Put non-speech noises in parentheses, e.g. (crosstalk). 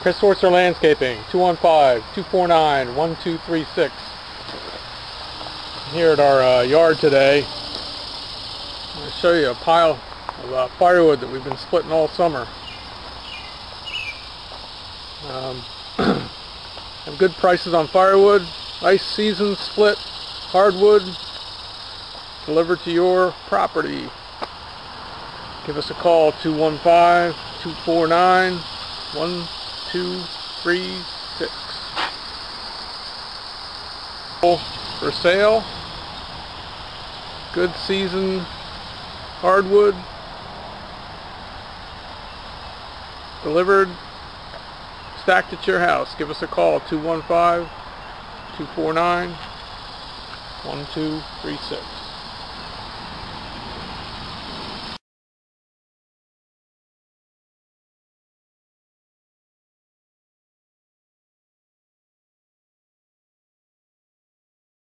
Chris Orser Landscaping, 215-249-1236. Here at our uh, yard today, I'm going to show you a pile of uh, firewood that we've been splitting all summer. Um, (clears throat) have good prices on firewood, nice season split, hardwood, delivered to your property. Give us a call, 215-249-1236. For sale, good season hardwood, delivered, stacked at your house. Give us a call, 215-249-1236.